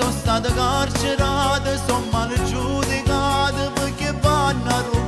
Sostad garcerad, sommal giudicat, perché vanno a